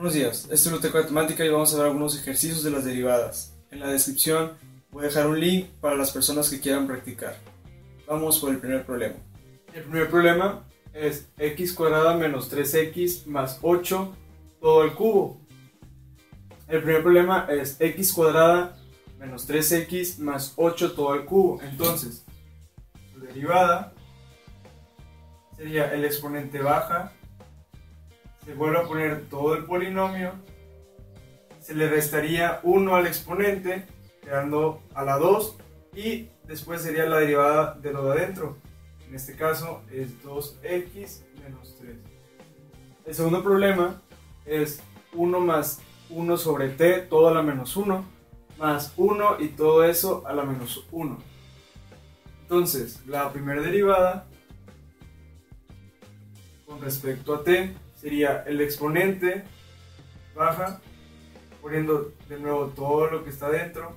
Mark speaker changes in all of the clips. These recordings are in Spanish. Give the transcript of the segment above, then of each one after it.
Speaker 1: Buenos días, este es Biblioteca Matemática y vamos a ver algunos ejercicios de las derivadas. En la descripción voy a dejar un link para las personas que quieran practicar. Vamos por el primer problema. El primer problema es x cuadrada menos 3x más 8 todo al cubo. El primer problema es x cuadrada menos 3x más 8 todo al cubo. Entonces, su derivada sería el exponente baja se vuelve a poner todo el polinomio, se le restaría 1 al exponente, quedando a la 2, y después sería la derivada de lo de adentro. En este caso es 2x menos 3. El segundo problema es 1 más 1 sobre t, todo a la menos 1, más 1 y todo eso a la menos 1. Entonces, la primera derivada con respecto a t sería el exponente baja, poniendo de nuevo todo lo que está dentro.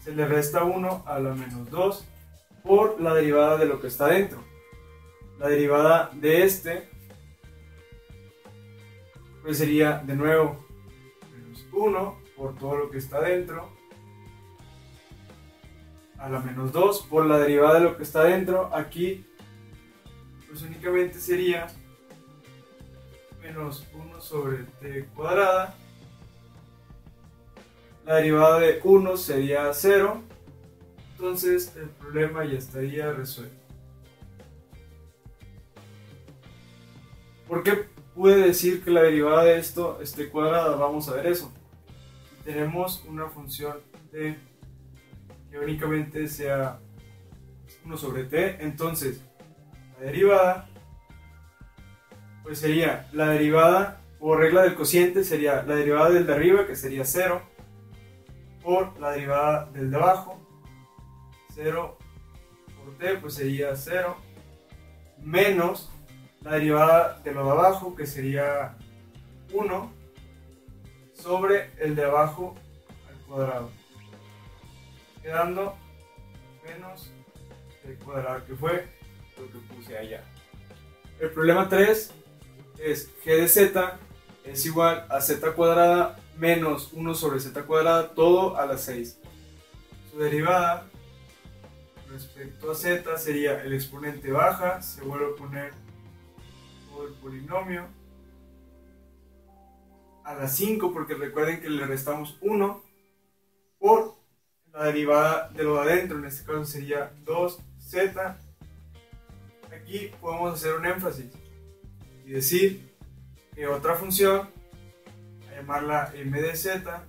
Speaker 1: Se le resta 1 a la menos 2 por la derivada de lo que está dentro. La derivada de este pues sería de nuevo menos 1 por todo lo que está dentro a la menos 2 por la derivada de lo que está dentro. Aquí pues únicamente sería menos 1 sobre t cuadrada. La derivada de 1 sería 0. Entonces el problema ya estaría resuelto. ¿Por qué pude decir que la derivada de esto esté cuadrada? Vamos a ver eso. Tenemos una función de que únicamente sea 1 sobre t, entonces la derivada pues sería la derivada por regla del cociente sería la derivada del de arriba que sería 0 por la derivada del de abajo 0 por t pues sería 0 menos la derivada de lo de abajo que sería 1 sobre el de abajo al cuadrado quedando menos el cuadrado que fue lo que puse allá. El problema 3 es g de z es igual a z cuadrada menos 1 sobre z cuadrada todo a la 6. Su derivada respecto a z sería el exponente baja, se vuelve a poner todo el polinomio a la 5 porque recuerden que le restamos 1 por la derivada de lo de adentro, en este caso sería 2z. Aquí podemos hacer un énfasis y decir que otra función, a llamarla m de z,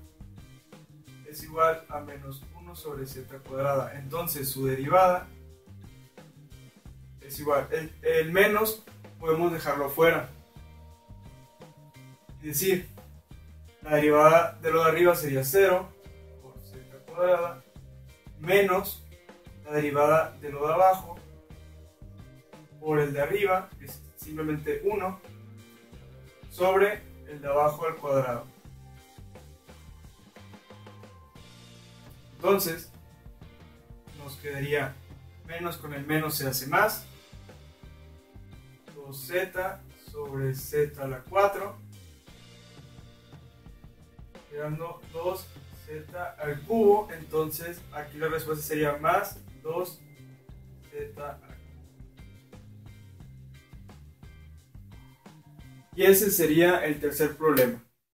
Speaker 1: es igual a menos 1 sobre z cuadrada. Entonces su derivada es igual. El, el menos podemos dejarlo fuera. Y decir, la derivada de lo de arriba sería 0 cuadrada menos la derivada de lo de abajo por el de arriba, que es simplemente 1, sobre el de abajo al cuadrado. Entonces, nos quedaría menos con el menos se hace más. 2z sobre z a la 4. Quedando 2 z al cubo, entonces aquí la respuesta sería más 2z al cubo. Y ese sería el tercer problema.